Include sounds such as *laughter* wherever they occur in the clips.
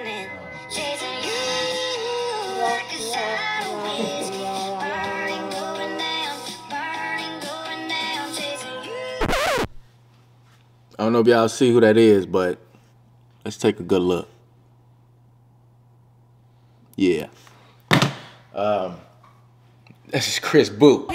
I don't know if y'all see who that is, but let's take a good look. Yeah. Um, this is Chris Boot.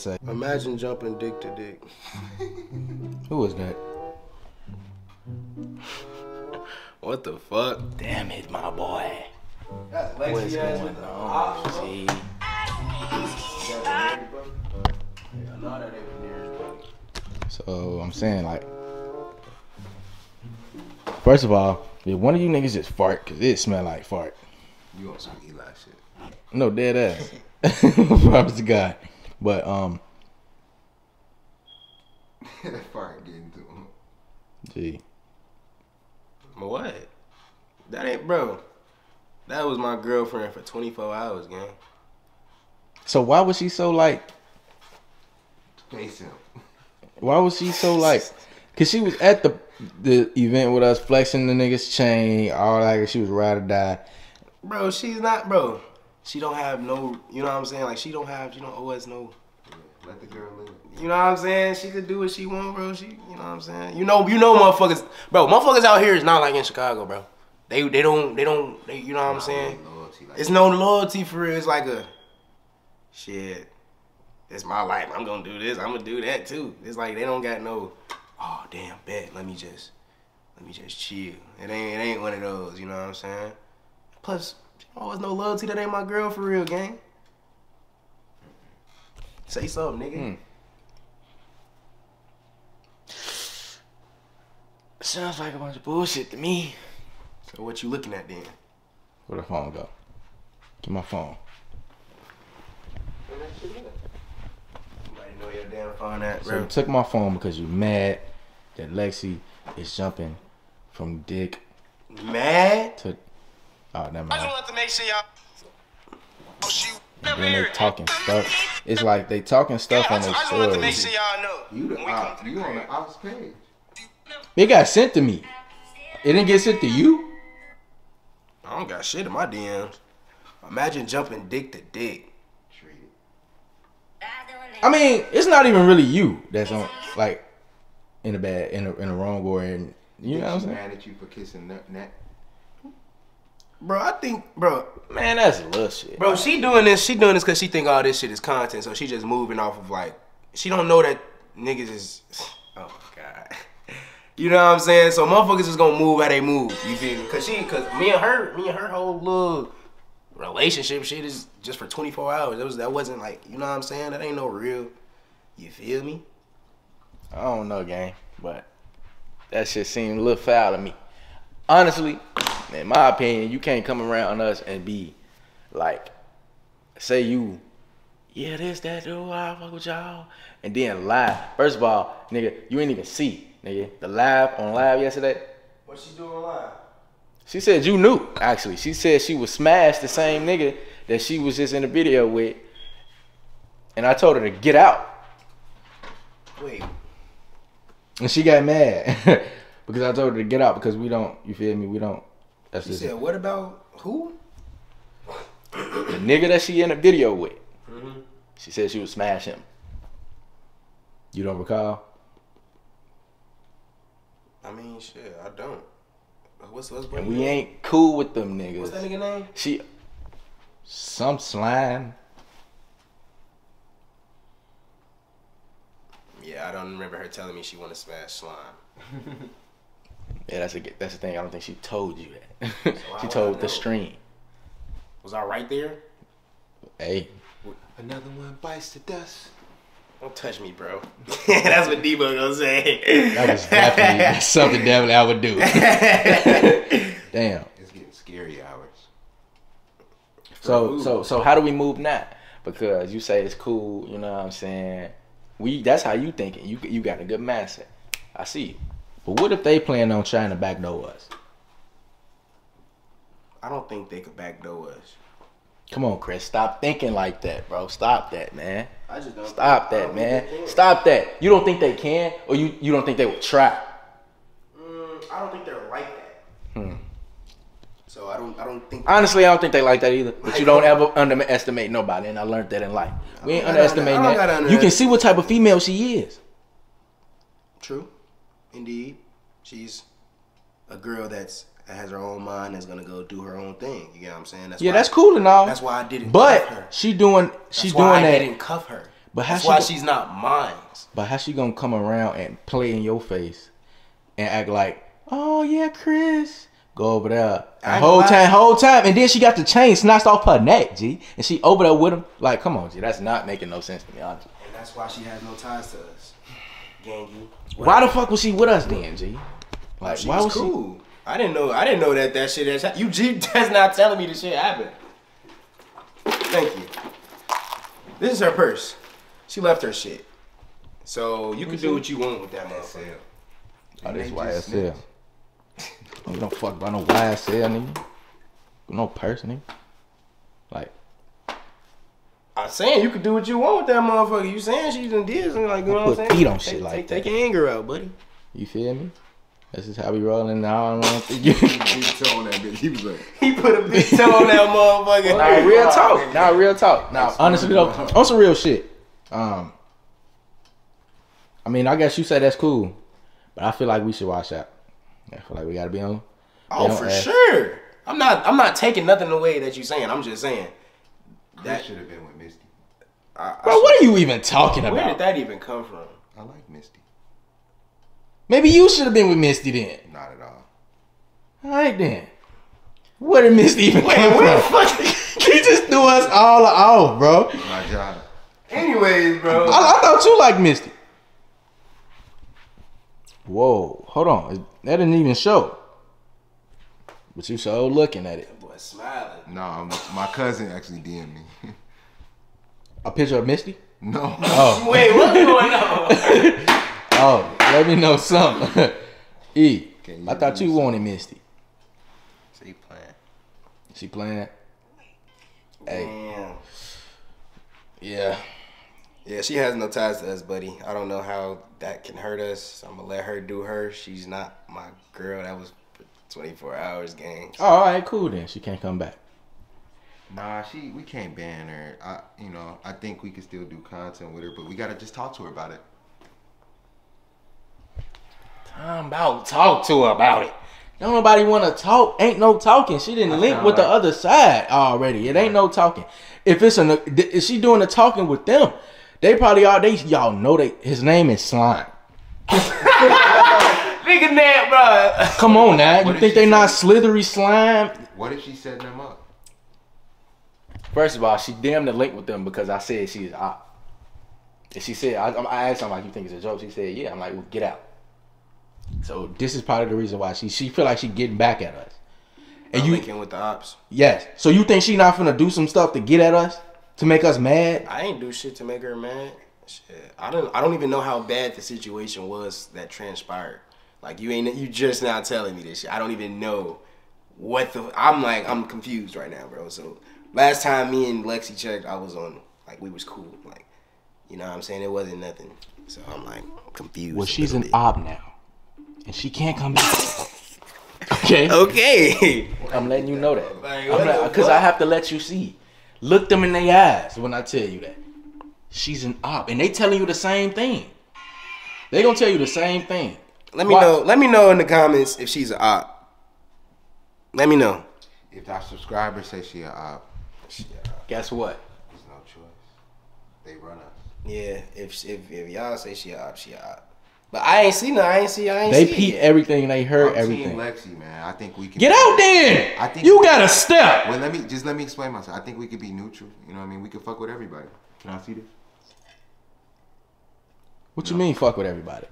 Say? Imagine jumping dick to dick. *laughs* Who was that? What the fuck? Damn it, my boy. That's What's going on? See? So I'm saying like, first of all, if one of you niggas just fart, cause it smell like fart. You on some Eli shit. No dead ass. *laughs* *laughs* Promise to God. But um, that *laughs* fart getting to him. gee, what? That ain't bro. That was my girlfriend for 24 hours, gang. so why was she so like? Face him. Why was she so like? *laughs* Cause she was at the the event with us, flexing the niggas chain, all like she was ride or die. Bro, she's not, bro. She don't have no, you know what I'm saying? Like, she don't have, she don't owe us no. Let the girl live. You know what I'm saying? She could do what she want, bro. She, you know what I'm saying? You know, you know, motherfuckers, bro. Motherfuckers out here is not like in Chicago, bro. They, they don't, they don't, they, you know what I'm saying? Loyalty, like, It's no loyalty for real. It's like a shit. It's my life. I'm gonna do this. I'm gonna do that too. It's like they don't got no. Oh damn, bet. Let me just, let me just chill. It ain't, it ain't one of those. You know what I'm saying? Plus, oh, there's no loyalty. That ain't my girl for real, gang. Say something, nigga. Hmm. Sounds like a bunch of bullshit to me. So what you looking at then? Where the phone go? Get my phone. Nobody know your damn phone at, So you took my phone because you mad that Lexi is jumping from dick Mad? to. Oh, never I just mind. wanted to make sure y'all. Oh, she never Then hear they it. talking stuff. It's like they talking stuff I on their just, I just wanted to make sure y'all know. You the When op, you on the ops page. It got sent to me. It didn't get sent to you. I don't got shit in my DMs. Imagine jumping dick to dick. I mean, it's not even really you that's on like in a bad in a in a wrong or in you know what I'm saying. mad at you for kissing that. Bro, I think, bro, Man, that's a little shit. bro, she doing this. She doing this because she think all this shit is content. So she just moving off of like, she don't know that niggas is. *sighs* Oh god. *laughs* You know what I'm saying? So motherfuckers is gonna move how they move. You feel me? Cause she, cause me and her, me and her whole little relationship shit is just for 24 hours. That was that wasn't like, you know what I'm saying? That ain't no real. You feel me? I don't know, gang, but that shit seemed a little foul to me. Honestly, in my opinion, you can't come around on us and be like, say you, yeah, this, that, oh, I fuck with y'all, and then lie. First of all, nigga, you ain't even see, nigga, the live on live yesterday. What she doing live? She said you knew, actually. She said she was smashed the same nigga that she was just in the video with. And I told her to get out. Wait, And she got mad *laughs* because I told her to get out because we don't, you feel me? We don't. That's she just said, what about who? the nigga that she in the video with. Mm-hmm. She said she would smash him. You don't recall? I mean, shit, I don't. What's what's And we ain't cool with them niggas. What's that nigga name? She, some slime. Yeah, I don't remember her telling me she want to smash slime. *laughs* Yeah, that's a that's the thing. I don't think she told you that. how *laughs* she told the stream. Was I right there? Hey, Another one bites the dust. Don't touch me, bro. *laughs* That's what Debo gonna say. that was definitely something definitely I would do. *laughs* Damn. It's getting scary hours. So so so how do we move now? Because you say it's cool, you know what I'm saying? We that's how you thinking. You you got a good mindset. I see you. But what if they plan on trying to backdoor us? I don't think they could backdoor us. Come on, Chris. Stop thinking like that, bro. Stop that, man. I just don't. Stop I that, don't man. think. Stop that. You don't think they can, or you you don't think they will try? Mm, I don't think they're like that. Hmm. So I don't. I don't think. Honestly, I don't think they like that either. But you don't ever underestimate nobody, and I learned that in life. We ain't I don't gotta- underestimating I don't gotta that. You can see what type of female she is. True, indeed. She's a girl that's that has her own mind. That's gonna go do her own thing. You get what I'm saying? That's Yeah, that's cool and all. That's why I didn't. But cuff her. she doing she's That's why doing I that. didn't cuff her. But how that's she why go- she's not mine. But how she gonna come around and play in your face and act like, oh yeah, Chris, go over there. I The whole time, whole time, and then she got the chain snatched off her neck, G, and she over there with him. Like, come on, G, that's not making no sense to me, honestly. And that's why she has no ties to us. Gangy. Why the fuck was she with us then, G? Like, She why was was she? I didn't know. I didn't know that that shit. Has, you G *laughs* that's not telling me the shit happened. Thank you. This is her purse. She left her shit. So you can do mm-hmm. what you want with that motherfucker. Oh, this just YSL. snitched. Oh, don't fuck about no YSL, nigga. No person, nigga. Like, I'm saying you can do what you want with that motherfucker. You saying she's in this and like you know Put what I'm saying? feet on Take- shit like take, that. Take your anger out, buddy. you feel me? This is how we rolling now. I don't think you. Big toe on that bitch. He was like, He put a big toe on that motherfucker. Nah, real talk. Nah, real talk. Nah, honestly though, on some real shit. Um, I mean, I guess you say that's cool, but I feel like we should watch out. I feel like we gotta be on. Oh, for ask. sure. I'm not. I'm not taking nothing away that you saying. I'm just saying. That That. should have been with Misty. I, I Bro, what are you even talking about? Where did that even come from? I like Misty. Maybe you should have been with Misty then. Not at all. All right then. Where did Misty even Wait, come where the from? fuck? *laughs* *laughs* he just threw us all off, bro. My job. Anyways, bro. I, I thought you liked Misty. Whoa, hold on. That didn't even show. But you so looking at it. Boy, smiling. No, I'm, my cousin actually DM'd me. *laughs* A picture of Misty? no. Oh, *laughs* *laughs* Wait, what's going on? oh, let me know something. e, Can you I thought you something? wanted Misty. So you playing? She playing? Hey, Damn. yeah. Yeah, she has no ties to us, buddy. I don't know how that can hurt us. I'm gonna let her do her. She's not my girl. That was for 24 hours, gang. Oh, all right, cool then. She can't come back. Nah, she. We can't ban her. I, you know, I think we can still do content with her, but we gotta just talk to her about it. Time about talk to her about it. Don't nobody want to talk. Ain't no talking. She didn't link with the other side already. It ain't no talking. If it's an, is she doing the talking with them? They probably are. They y'all know they. His name is Slime. *laughs* *laughs* Nigga, that, bro. Come on now. You What did think she they not say? slithery slime? What if she setting them up? First of all, she damn the link with them because I said she's op. And she said, I, I asked her, like, you think it's a joke? She said, yeah. I'm like, well, get out. So this is part of the reason why she she feel like she getting back at us. And I'm you, linking with the ops. yes. So you think she not finna do some stuff to get at us to make us mad? I ain't do shit to make her mad. Shit, I don't. I don't even know how bad the situation was that transpired. Like you ain't. You just now telling me this shit. I don't even know what the. I'm like. I'm confused right now, bro. So last time me and Lexi checked, I was on. Like we was cool. Like you know what I'm saying. It wasn't nothing. So I'm like confused. Well, she's an bit. op now, and she can't come back. Okay, Okay. I'm letting you know that. Like, Because I have to let you see. Look them in their eyes when I tell you that. She's an op, and they telling you the same thing. They gonna tell you the same thing. Let me Watch. know. Let me know in the comments if she's a op. Let me know. If our subscribers say she a op, Guess what? there's no choice. They run us. Yeah, if if if y'all say she a op, she a op. But I ain't seen her. I ain't see. I ain't They see peep it. everything. They heard I'm everything. Team Lexi, man. I think we can Get out there. I think- you got to step. Well, let me just let me explain myself. I think we could be neutral. You know what I mean? We could fuck with everybody. Can I see this? What you mean? Fuck with everybody.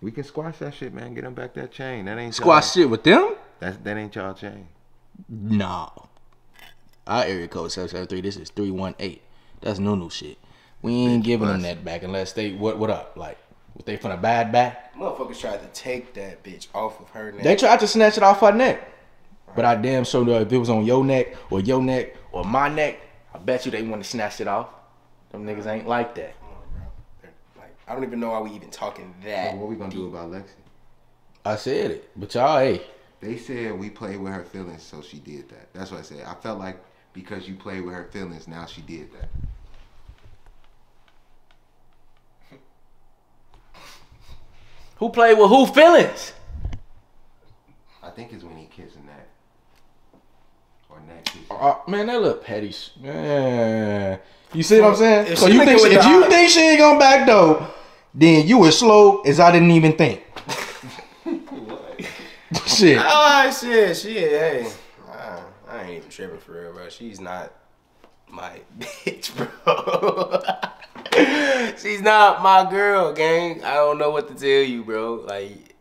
We can squash that shit, man. Get them back that chain. That ain't Squash y'all. shit with them? That's that ain't y'all chain. No. Our area code seven seven three. This is three one eight. That's Nunu shit. We ain't giving them that back unless they what what up like if they from a bad back. Motherfuckers tried to take that bitch off of her neck. They tried to snatch it off her neck, but I damn sure know if it was on your neck or your neck or my neck, I bet you they want to snatch it off. Them niggas ain't like that. Come on, bro. They're Like, I don't even know why we even talking that. What we gonna do about Lexi? I said it, but y'all, hey, They said we played with her feelings, so she did that. That's what I said. I felt like because you played with her feelings, now she did that. who played with who feelings? I think it's when he kissing that. Or neck kissing. Uh, man, that look petty. Man, you see what I'm saying? If So you think it with if you think she ain't gonna back though, then you as slow as I didn't even think. *laughs* Shit. Oh shit, shit, hey. I, I ain't even tripping for real, bro. She's not my *laughs* bitch, bro. *laughs* She's not my girl, gang. I don't know what to tell you, bro. Like,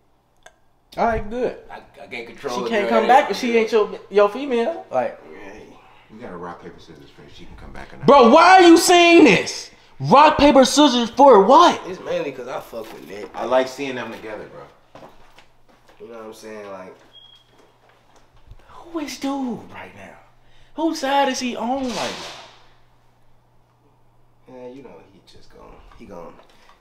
All right, good. I, I can't control She can't bro. come back if she ain't your your female. Like, Hey, We gotta rock paper scissors first. She can come back or not. bro, why are you saying this? Rock paper scissors for what? It's mainly because I fuck with Nick. I like seeing them together, bro. You know what I'm saying? Like, Who is dude right now? Whose side is he on right now? man, you know, he just gon' he gon'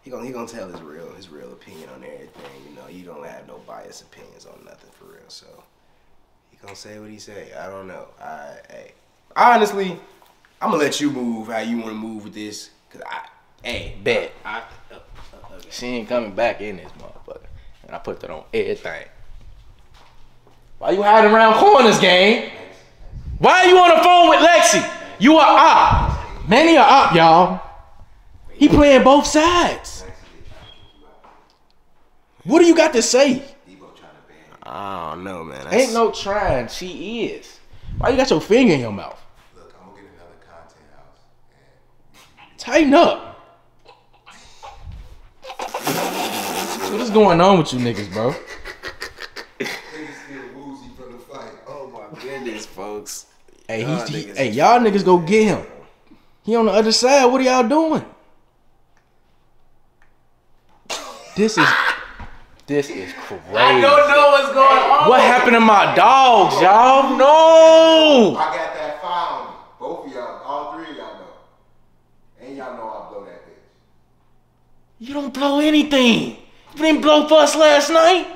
he gon' he gonna tell his real his real opinion on everything. You know, you don't have no biased opinions on nothing for real. So he gonna say what he say. I don't know. I hey, honestly, I'm gonna let you move how you want to move with this. Cause I hey Bet. I, uh, uh, uh, She ain't coming back in this motherfucker. And I put that on everything. Why you hiding around corners, gang? Why are you on the phone with Lexi? You are up. Many are up, y'all. He playing both sides. What do you got to say? Debo trying to ban. I don't know, man. Ain't no trying. She is. Why you got your finger in your mouth? Look, I'm gonna get another content house. Tighten up. What is going on with you niggas, bro? Niggas still woozy from the fight. Oh my goodness, folks. Hey, Y'all he, niggas hey, y'all niggas go get him. He on the other side. What are y'all doing? This is this is crazy. I don't know what's going on. What happened to my dogs, y'all? No. I got that file on me. Both of y'all, all three of y'all know. And y'all know I blow that bitch. You don't blow anything. You didn't blow for us last night.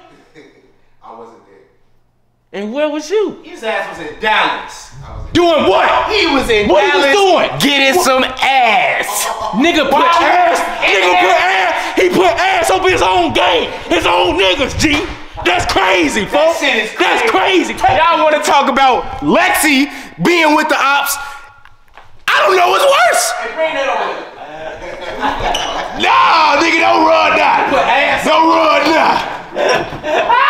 *laughs* I wasn't there. And where was you? His ass was in Dallas. Was in Doing what? He was in What he was Dallas doing? getting some ass. *laughs* Nigga put ass. Nigga put ass. He put ass over his own game. His own niggas, G. That's crazy, folks. shit That's crazy. Y'all want to talk about Lexi being with the ops? I don't know what's worse. Bring that over. *laughs* Nah, nigga, don't run now. Don't run now. *laughs*